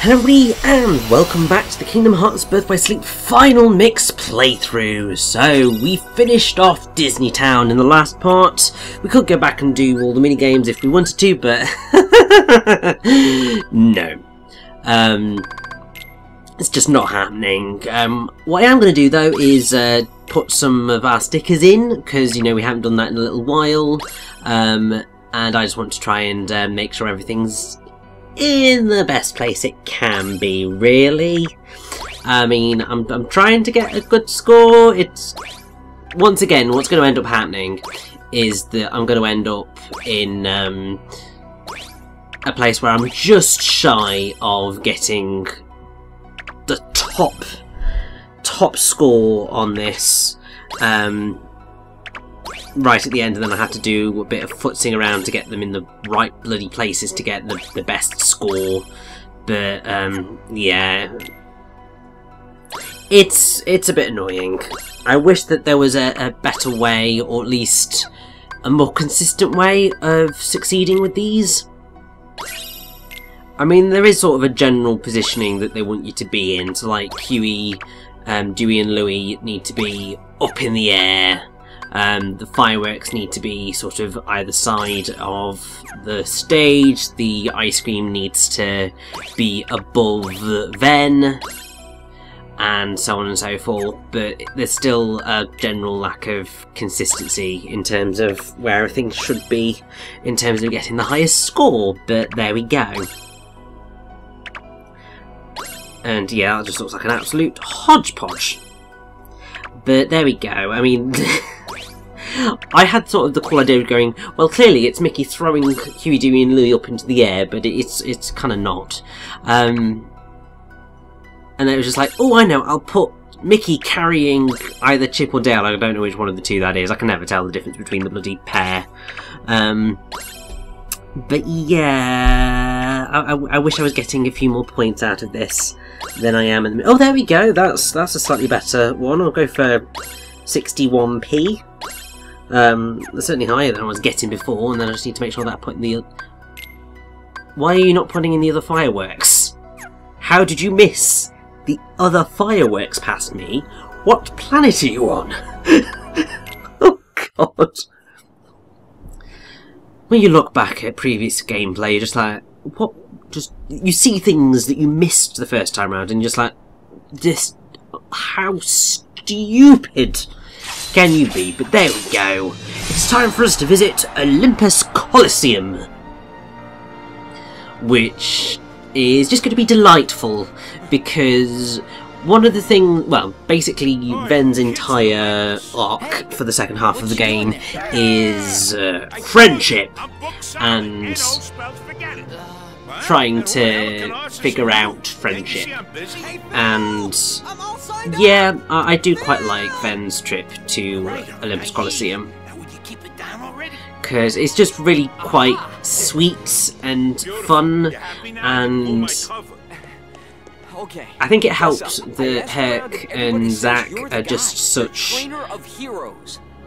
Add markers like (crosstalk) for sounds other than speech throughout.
Hello everybody and welcome back to the Kingdom Hearts Birth by Sleep final mix playthrough. So we finished off Disney Town in the last part. We could go back and do all the mini games if we wanted to, but (laughs) no. Um, it's just not happening. Um, what I am going to do though is uh, put some of our stickers in because you know we haven't done that in a little while. Um, and I just want to try and uh, make sure everything's in the best place it can be, really. I mean, I'm, I'm trying to get a good score. It's once again, what's going to end up happening is that I'm going to end up in um, a place where I'm just shy of getting the top top score on this. Um, right at the end, and then I have to do a bit of futzing around to get them in the right bloody places to get the, the best score. But um, yeah, it's it's a bit annoying. I wish that there was a, a better way, or at least a more consistent way of succeeding with these. I mean, there is sort of a general positioning that they want you to be in. So, like Huey, um, Dewey, and Louie need to be up in the air um, the fireworks need to be sort of either side of the stage. The ice cream needs to be above Ven, and so on and so forth. But there's still a general lack of consistency in terms of where things should be, in terms of getting the highest score. But there we go. And yeah, it just looks like an absolute hodgepodge. But there we go. I mean. (laughs) I had sort of the cool idea of going, well, clearly it's Mickey throwing Huey, Dewey, and Louie up into the air, but it's it's kind of not. Um, and it was just like, oh, I know, I'll put Mickey carrying either Chip or Dale. I don't know which one of the two that is. I can never tell the difference between the bloody pair. Um, but yeah, I, I, I, wish I was getting a few more points out of this than I am. The, oh, there we go. That's that's a slightly better one. I'll go for 61p. Um, certainly higher than I was getting before, and then I just need to make sure that I put in the... Why are you not putting in the other fireworks? How did you miss the other fireworks past me? What planet are you on? (laughs) oh god. When you look back at previous gameplay, you're just like, what? Just, you see things that you missed the first time around, and you're just like, this, how stupid can you be? But there we go. It's time for us to visit Olympus Coliseum. Which is just going to be delightful because one of the things, well, basically Ven's entire arc for the second half of the game is uh, friendship and trying to figure out friendship. And yeah, I, I do quite like Ven's trip to Olympus Coliseum. Because it's just really quite sweet and fun, and I think it helps that Herc and Zack are just such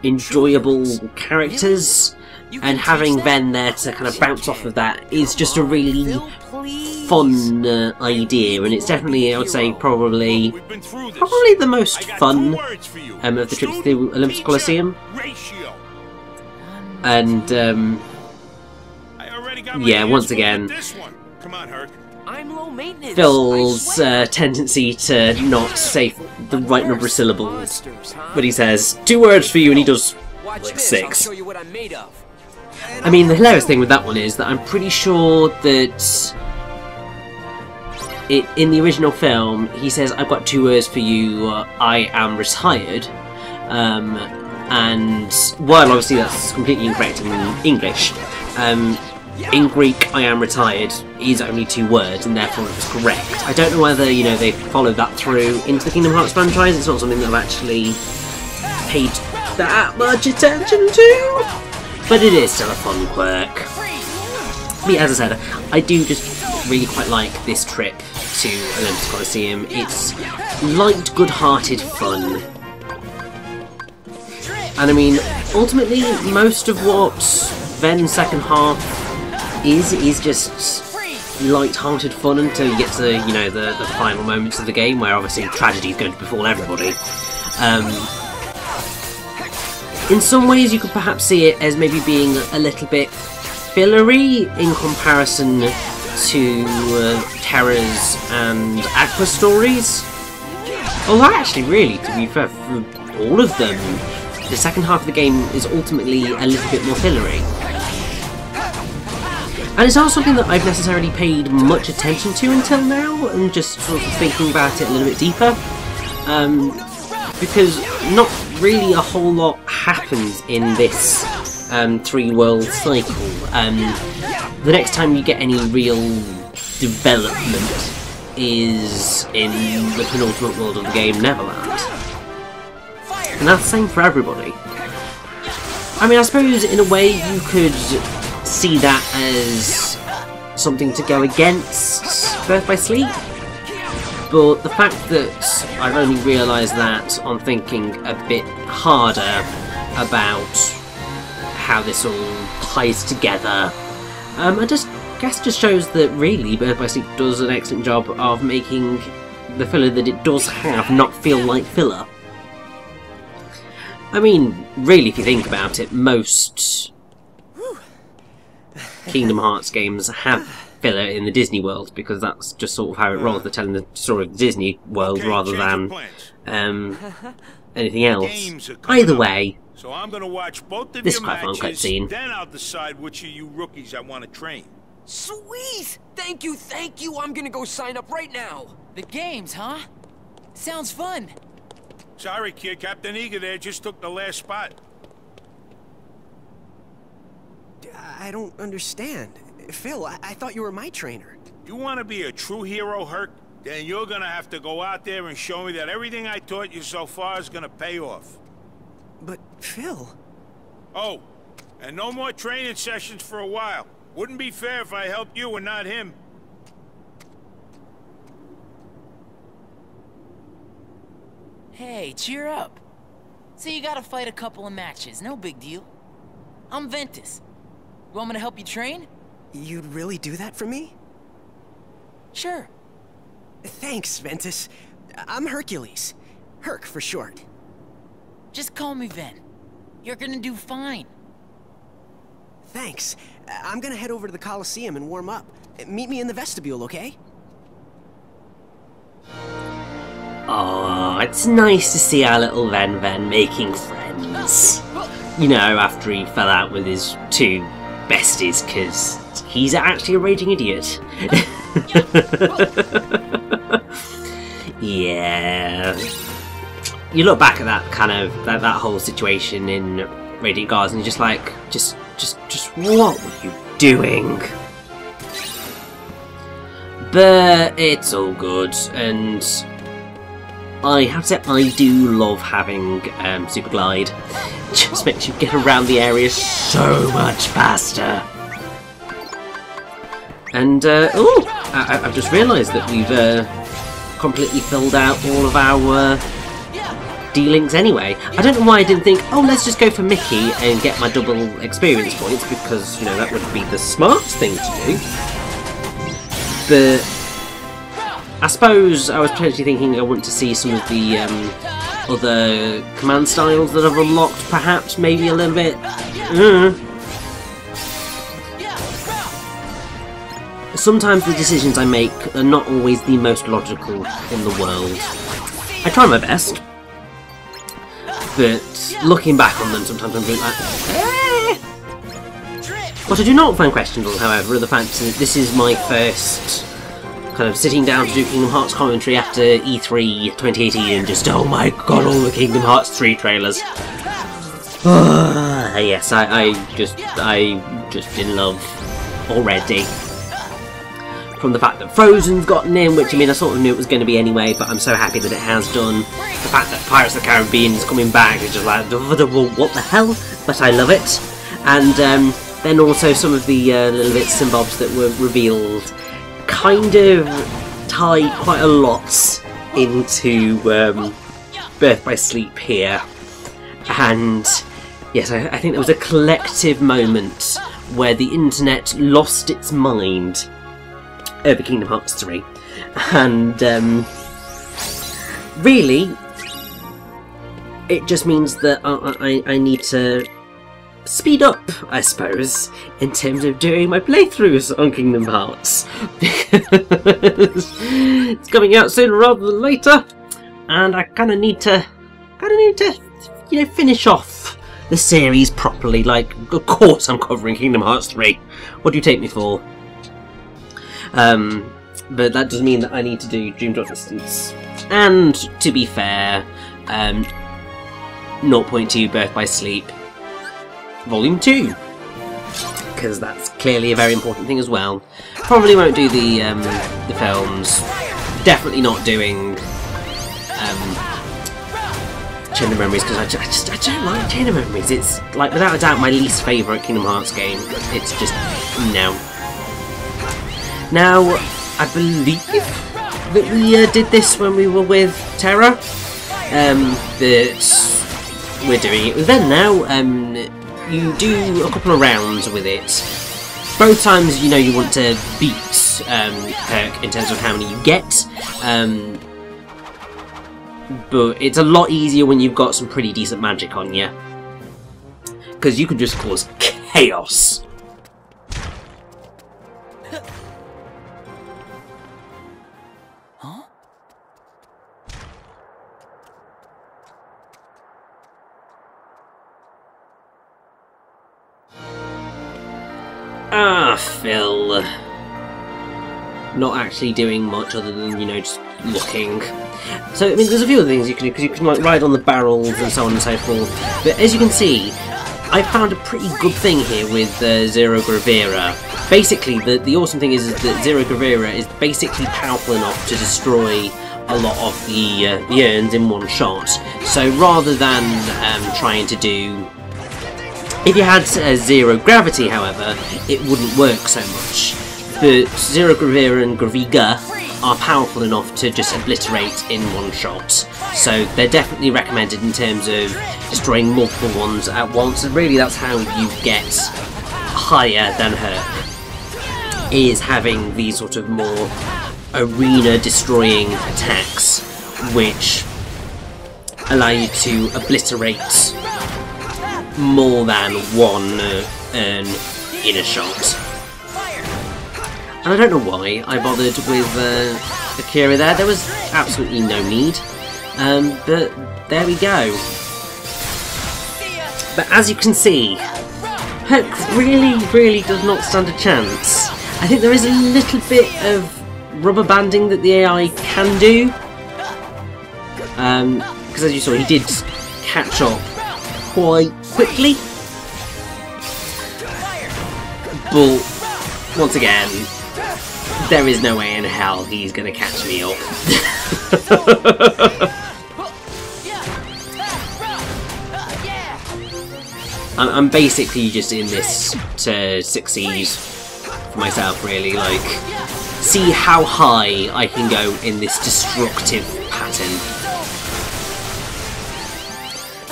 enjoyable characters and having Ven there to kind of bounce off of that is just a really fun uh, idea, and it's definitely, I would say, probably probably the most fun um, of the trips to the Olympus Coliseum. And um, yeah, once again, Phil's uh, tendency to not say the right number of syllables, but he says two words for you, and he does like six. I mean, the hilarious thing with that one is that I'm pretty sure that it in the original film he says, "I've got two words for you. Uh, I am retired." Um, and while obviously that's completely incorrect in English, um, in Greek, "I am retired" is only two words, and therefore it was correct. I don't know whether you know they followed that through into the Kingdom Hearts franchise. It's not something that I've actually paid that much attention to. But it is still a fun quirk. But as I said, I do just really quite like this trip to Olympus Coliseum. It's light, good-hearted fun. And I mean, ultimately, most of what Ven's second half is, is just light-hearted fun until you get to you know the, the final moments of the game where obviously tragedy is going to befall everybody. Um, in some ways, you could perhaps see it as maybe being a little bit fillery in comparison to uh, Terra's and Aqua stories. Although actually, really, to be fair, for all of them, the second half of the game is ultimately a little bit more fillery. And it's not something that I've necessarily paid much attention to until now, and just sort of thinking about it a little bit deeper. Um, because not really a whole lot happens in this um, three world cycle. Um, the next time you get any real development is in the penultimate world of the game, Neverland. And that's the same for everybody. I mean, I suppose in a way you could see that as something to go against Birth by Sleep. But the fact that I've only realised that on thinking a bit harder about how this all ties together, um, I just guess just shows that really Birth by Sleep does an excellent job of making the filler that it does have not feel like filler. I mean, really, if you think about it, most Kingdom Hearts games have filler in the Disney world because that's just sort of how it rolls. They're telling the story of the Disney world Okay, rather than um, anything else. Either way, So I'm gonna watch both of This your quite matches, cutscene. then I'll decide which of you rookies I want to train. Sweet! Thank you, thank you. I'm gonna go sign up right now. The games, huh? Sounds fun. Sorry, kid. Captain Eager there just took the last spot. I don't understand. Phil, I, I thought you were my trainer. You want to be a true hero, Herc? Then you're gonna have to go out there and show me that everything I taught you so far is gonna pay off. But, Phil... Oh, and no more training sessions for a while. Wouldn't be fair if I helped you and not him. Hey, cheer up. So you gotta fight a couple of matches, no big deal. I'm Ventus. You want me to help you train? You'd really do that for me? Sure. Thanks, Ventus. I'm Hercules. Herc for short. Just call me Ven. You're gonna do fine. Thanks. I'm gonna head over to the Coliseum and warm up. Meet me in the vestibule, okay? oh, it's nice to see our little Ven Ven making friends. You know, after he fell out with his two besties, because he's actually a raging idiot. (laughs) yeah. You look back at that kind of that, that whole situation in Radiant Garden, and you're just like, just, just, just what were you doing? But it's all good, and I have to say I do love having um, Super Glide. (laughs) Just makes you get around the area so much faster. And uh, oh, I've just realised that we've uh, completely filled out all of our uh, D-links anyway. I don't know why I didn't think, oh, let's just go for Mickey and get my double experience points because you know that would be the smart thing to do. But I suppose I was potentially thinking I want to see some of the um, other command styles that I've unlocked, perhaps, maybe a little bit. Mm. Sometimes the decisions I make are not always the most logical in the world. I try my best, but looking back on them, sometimes I'm like, eh. What I do not find questionable, however, are the fact that this is my first kind of sitting down to do Kingdom Hearts commentary after E E3 2018 and just, oh my god, all the Kingdom Hearts 3 trailers. (sighs) Yes, I, I just, I just in love already. From the fact that Frozen's gotten in, which I mean I sort of knew it was going to be anyway, but I'm so happy that it has done. The fact that Pirates of the Caribbean is coming back is just like, what the hell? But I love it. And um, then also some of the uh, little bits and bobs that were revealed kind of tie quite a lot into um, Birth by Sleep here. And yes, I, I think there was a collective moment where the internet lost its mind over Kingdom Hearts 3. And um, really, it just means that I, I, I need to speed up, I suppose, in terms of doing my playthroughs on Kingdom Hearts. (laughs) It's coming out sooner rather than later, and I kind of need to, kind of need to, you know, finish off the series properly. Like, of course, I'm covering Kingdom Hearts 3. What do you take me for? Um, but that does mean that I need to do Dream Drop Distance. And to be fair, um, 0.2 Birth by Sleep Volume 2. Because that's clearly a very important thing as well. Probably won't do the um, the films. Definitely not doing um, Chain of Memories because I, I just I don't like Chain of Memories. It's like without a doubt my least favourite Kingdom Hearts game. It's just no. Now I believe that we uh, did this when we were with Terra. Um, that we're doing it with them now. Um, you do a couple of rounds with it. Both times, you know, you want to beat um, in terms of how many you get. Um, but it's a lot easier when you've got some pretty decent magic on you. Because you can just cause chaos. Actually doing much other than, you know, just looking. So, I mean, there's a few other things you can do, because you can, like, ride on the barrels and so on and so forth. But as you can see, I found a pretty good thing here with uh, Zero Gravira. Basically, the, the awesome thing is, is that Zero Gravira is basically powerful enough to destroy a lot of the, uh, the urns in one shot. So rather than um, trying to do if you had uh, zero gravity, however, it wouldn't work so much. But Zero Gravira and Graviga are powerful enough to just obliterate in one shot. So they're definitely recommended in terms of destroying multiple ones at once, and really that's how you get higher than her, is having these sort of more arena destroying attacks, which allow you to obliterate more than one uh, in a shot. And I don't know why I bothered with uh, Akira there. There was absolutely no need. Um, but there we go. But as you can see, Herc really, really does not stand a chance. I think there is a little bit of rubber banding that the AI can do. Because as you saw, he did catch up quite quickly. But once again, there is no way in hell he's gonna catch me up. (laughs) I'm, I'm basically just in this to succeed for myself, really. Like, see how high I can go in this destructive pattern.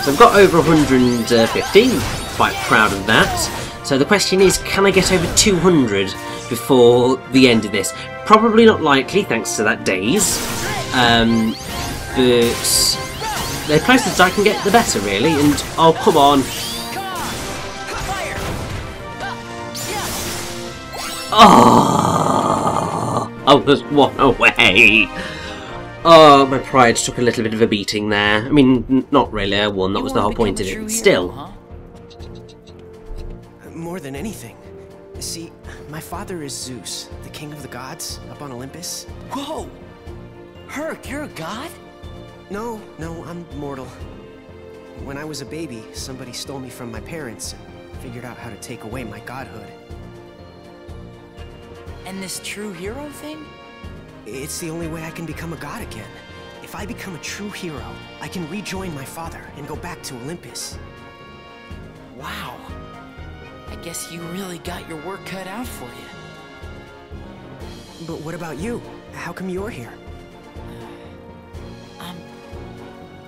So I've got over 115, quite proud of that. So the question is, can I get over 200 before the end of this? Probably not likely, thanks to that days. Um, but the closest I can get, the better, really. And oh, come on. Oh, I was one away. Oh, my pride took a little bit of a beating there. I mean, not really, I won. That You was the whole point of it. Still, hero, huh? More than anything. See, my father is Zeus, the king of the gods, up on Olympus. Whoa! Herc, you're a god? No, no, I'm mortal. When I was a baby, somebody stole me from my parents and figured out how to take away my godhood. And this true hero thing? It's the only way I can become a god again. If I become a true hero, I can rejoin my father and go back to Olympus. Wow. I guess you really got your work cut out for you. But what about you? How come you're here? (sighs) I'm...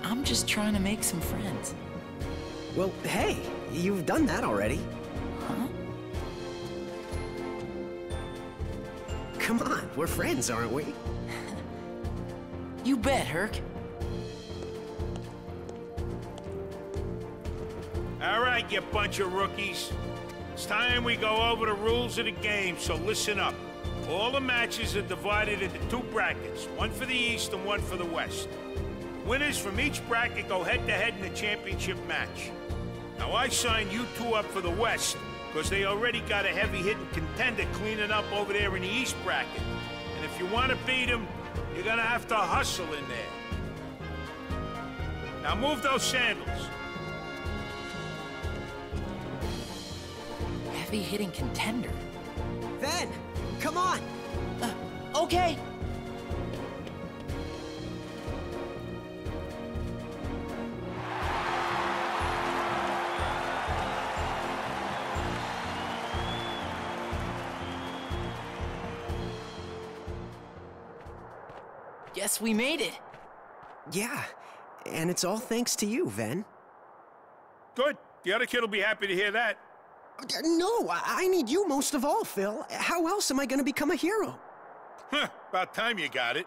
I'm just trying to make some friends. Well, hey, you've done that already. Huh? come on, we're friends, aren't we? (laughs) You bet, Herc. All right, you bunch of rookies. It's time we go over the rules of the game, so listen up. All the matches are divided into two brackets, one for the East and one for the West. Winners from each bracket go head-to-head in the championship match. Now, I signed you two up for the West, because they already got a heavy-hitting contender cleaning up over there in the East bracket. And if you want to beat them, you're gonna have to hustle in there. Now move those sandals. Heavy hitting contender. Ven, come on! Uh, okay. Guess we made it. Yeah, and it's all thanks to you, Ven. Good. The other kid will be happy to hear that. No, I I need you most of all, Phil. How else am I gonna become a hero? Huh, about time you got it.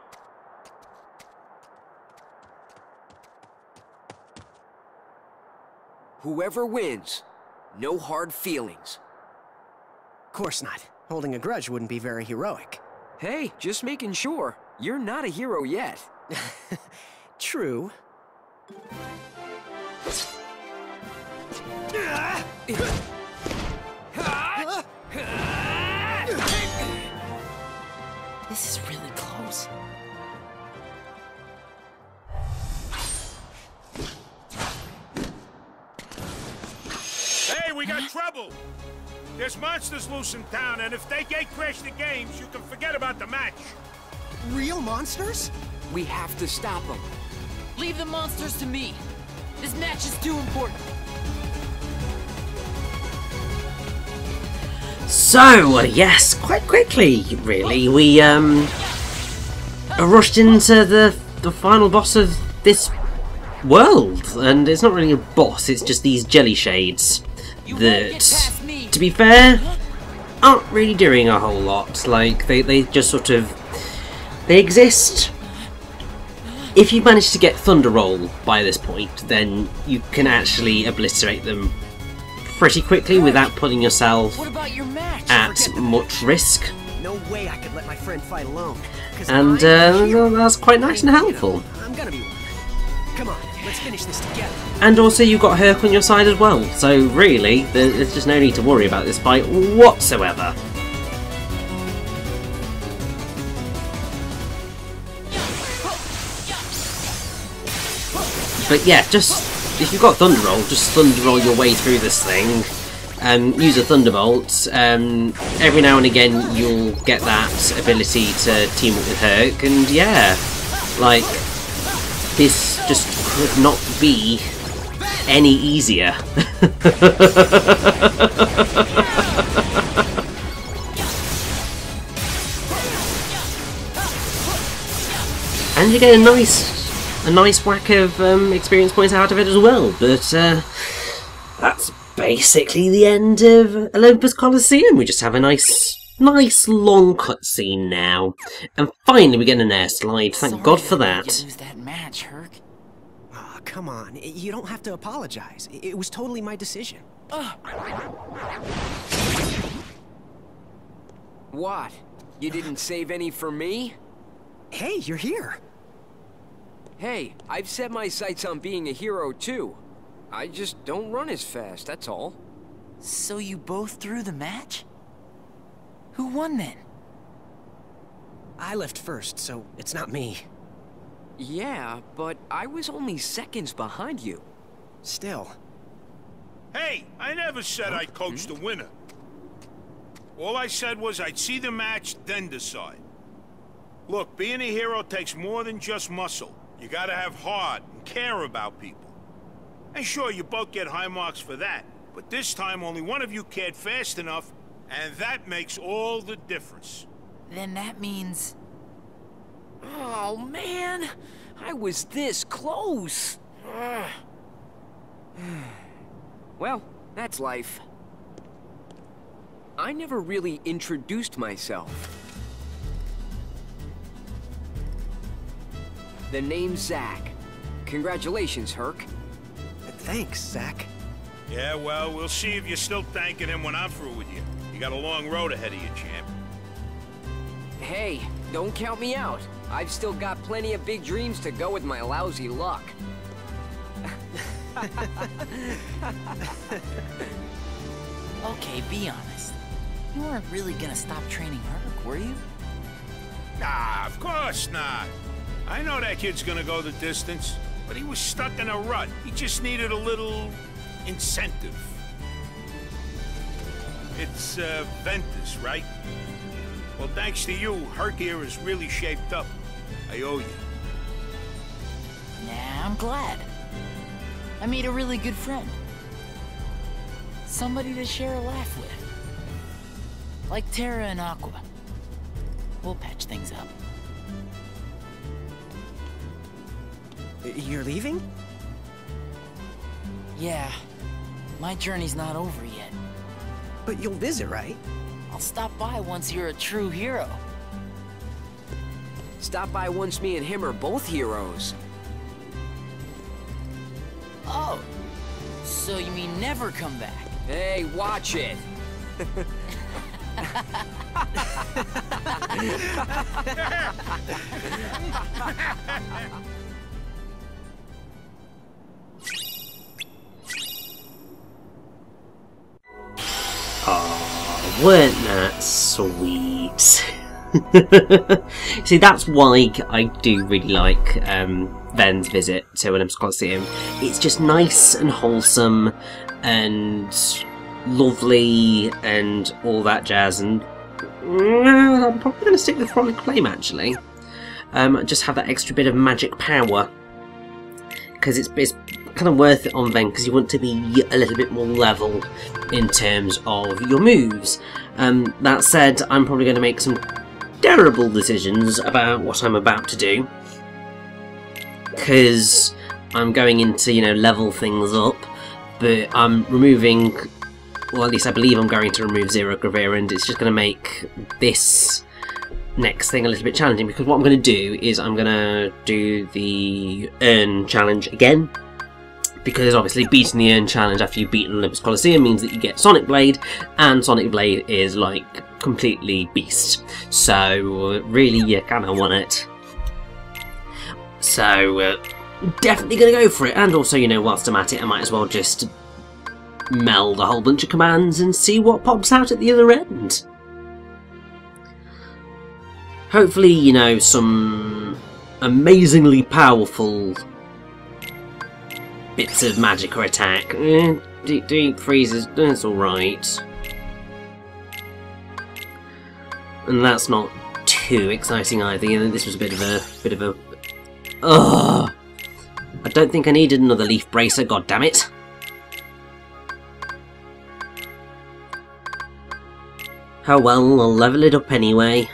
Whoever wins, no hard feelings. Course not. Holding a grudge wouldn't be very heroic. Hey, just making sure. You're not a hero yet. (laughs) True. (laughs) This is really close. Hey, we got trouble! There's monsters loose in town, and if they gate crash the games, you can forget about the match. Real monsters? We have to stop them. Leave the monsters to me. This match is too important. So, uh, yes, quite quickly, really, we um rushed into the the final boss of this world, and it's not really a boss; it's just these jelly shades that, to be fair, aren't really doing a whole lot. Like they they just sort of they exist. If you manage to get Thunder Roll by this point, then you can actually obliterate them pretty quickly without putting yourself What about your match? at much risk. No way I could let my friend fight alone. And uh, that's quite nice and helpful. I'm gonna be one. Come on, let's finish this together. And also, you've got Herc on your side as well, so really, there's just no need to worry about this fight whatsoever. But yeah, just if you've got Thunder Roll, just Thunder Roll your way through this thing. Um, use a Thunderbolt. Um, every now and again, you'll get that ability to team up with Herc, and yeah, like this just could not be any easier. (laughs) and you get a nice, a nice whack of um, experience points out of it as well. But uh, that's basically the end of Olympus Coliseum. We just have a nice, nice long cutscene now, and finally we get an air slide. Thank Sorry God for that. You lose that match, Herc. Aw, come on. You don't have to apologize. It it was totally my decision. What? You didn't save any for me? Hey, you're here. Hey, I've set my sights on being a hero too. I just don't run as fast, that's all. So you both threw the match? Who won then? I left first, so it's not me. Yeah, but I was only seconds behind you. Still. Hey, I never said I coached the winner. All I said was I'd see the match, then decide. Look, being a hero takes more than just muscle. You gotta have heart and care about people. And sure, you both get high marks for that. But this time, only one of you cared fast enough, and that makes all the difference. Then that means... Oh, man! I was this close! (sighs) Well, that's life. I never really introduced myself. The name's Zack. Congratulations, Herc. Thanks, Zack. Yeah, well, we'll see if you're still thanking him when I'm through with you. You got a long road ahead of you, champ. Hey, don't count me out. I've still got plenty of big dreams to go with my lousy luck. (laughs) Okay, be honest. You weren't really gonna stop training Herc, were you? Nah, of course not. I know that kid's gonna go the distance, but he was stuck in a rut. He just needed a little incentive. It's uh, Ventus, right? Well, thanks to you, Herc is really shaped up. I owe you. Nah, I'm glad. I made a really good friend. Somebody to share a laugh with. Like Terra and Aqua. We'll patch things up. You're leaving? Yeah, my journey's not over yet. But you'll visit, right? I'll stop by once you're a true hero. Stop by once me and him are both heroes. Oh, so you mean never come back? Hey, watch it. (laughs) (laughs) weren't that sweet? (laughs) See, that's why I do really like um, Ven's visit to Olympus Coliseum. It's just nice and wholesome and lovely and all that jazz. And uh, I'm probably going to stick with Frolic Flame actually. Um, just have that extra bit of magic power because it's, it's kind of worth it on Ven because you want to be a little bit more level in terms of your moves. Um, that said, I'm probably going to make some terrible decisions about what I'm about to do because I'm going into you know level things up, but I'm removing. Well, at least I believe I'm going to remove Zero Gravira, and it's just going to make this next thing a little bit challenging because what I'm going to do is I'm going to do the Urn challenge again because obviously beating the Urn challenge after you've beaten Olympus Coliseum means that you get Sonic Blade, and Sonic Blade is like completely beast. So really, you kind of want it. So uh, definitely going to go for it, and also you know whilst I'm at it, I might as well just meld a whole bunch of commands and see what pops out at the other end. Hopefully, you know, some amazingly powerful bits of magic or attack. Eh, deep, deep freezes, that's alright. And that's not too exciting either. You know, this was a bit of a bit of a. Ugh. I don't think I needed another leaf bracer. God damn it! Oh well, I'll level it up anyway.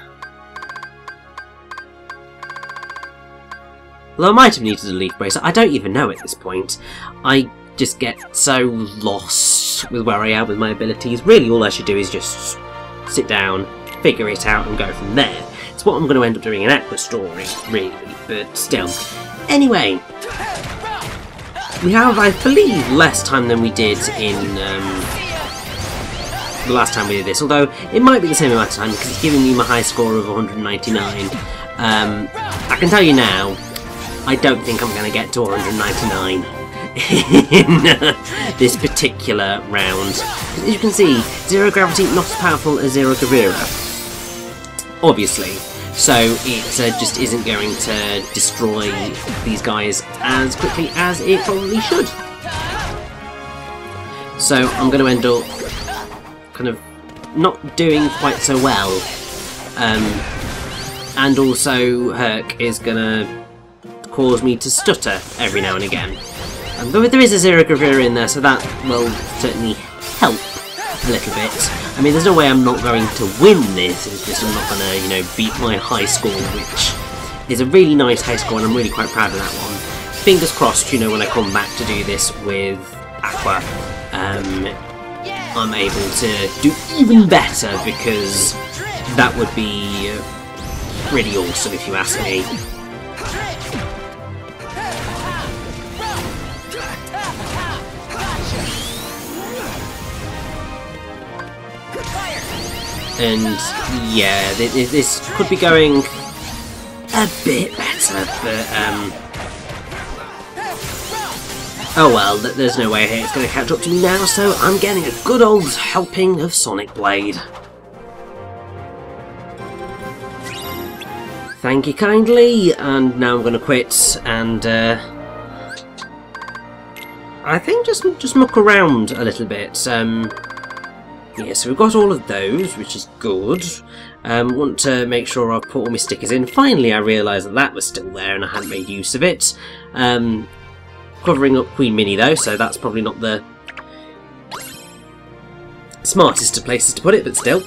Although I might have needed a leaf bracer, I don't even know at this point. I just get so lost with where I am with my abilities. Really, all I should do is just sit down, figure it out, and go from there. It's what I'm going to end up doing in Aqua Story, really, but still. Anyway, we have, I believe, less time than we did in um, the last time we did this, although it might be the same amount of time because it's giving me my high score of 199. Um, I can tell you now, I don't think I'm going to get to 199 (laughs) in uh, this particular round. As you can see, Zero Gravity not as powerful as Zero Gravira, obviously, so it uh, just isn't going to destroy these guys as quickly as it probably should. So I'm going to end up kind of not doing quite so well, um, and also Herc is going to cause me to stutter every now and again. Um, but there is a Zero Gravira in there, so that will certainly help a little bit. I mean, there's no way I'm not going to win this, it's just I'm not going to, you know, beat my high score, which is a really nice high score, and I'm really quite proud of that one. Fingers crossed, you know, when I come back to do this with Aqua, um, I'm able to do even better, because that would be pretty awesome if you ask me. And yeah, th th this could be going a bit better, but um. Oh well, th there's no way it's going to catch up to me now, so I'm getting a good old helping of Sonic Blade. Thank you kindly, and now I'm going to quit and uh, I think just just muck around a little bit. Um, yeah, so we've got all of those, which is good. Um, want to make sure I've put all my stickers in. Finally, I realised that that was still there and I hadn't made use of it. Um, covering up Queen Minnie though, so that's probably not the smartest of places to put it, but still.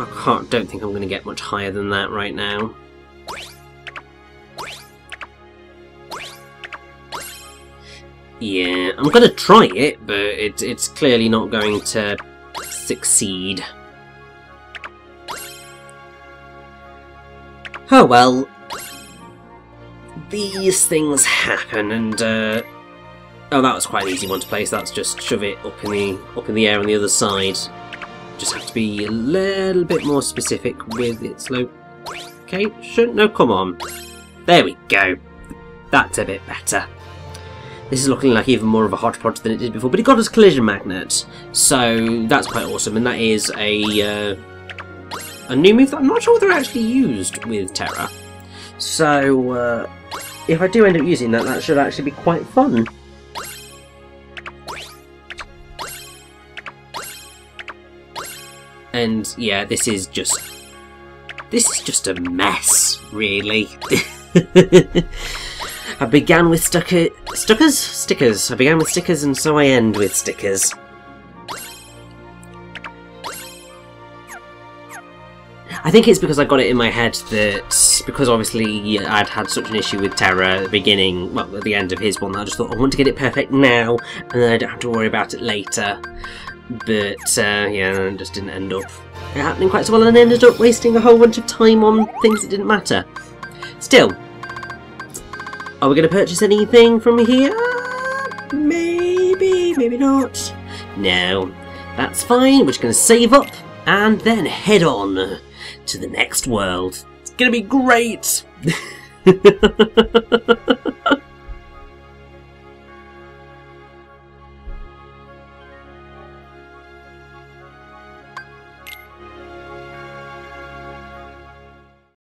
I can't, don't think I'm going to get much higher than that right now. Yeah, I'm going to try it, but it, it's clearly not going to succeed. Oh well. These things happen, and uh, oh, that was quite an easy one to place. That's just shove it up in the up in the air on the other side. Just have to be a little bit more specific with its location. No, come on. There we go. That's a bit better. This is looking like even more of a hodgepodge than it did before, but it got us collision magnet, so that's quite awesome. And that is a uh, a new move that I'm not sure whether I actually used with Terra. So uh, if I do end up using that, that should actually be quite fun. And yeah, this is just this is just a mess, really. (laughs) I began with stucker stickers? Stickers. I began with stickers and so I end with stickers. I think it's because I got it in my head that because obviously I'd had such an issue with Terra at the beginning, well, at the end of his one, I just thought I want to get it perfect now, and then I don't have to worry about it later. But uh, yeah, it just didn't end up happening quite so well, and ended up wasting a whole bunch of time on things that didn't matter. Still, are we going to purchase anything from here? Maybe, maybe not. No, that's fine. We're just going to save up and then head on to the next world. It's gonna be great! (laughs)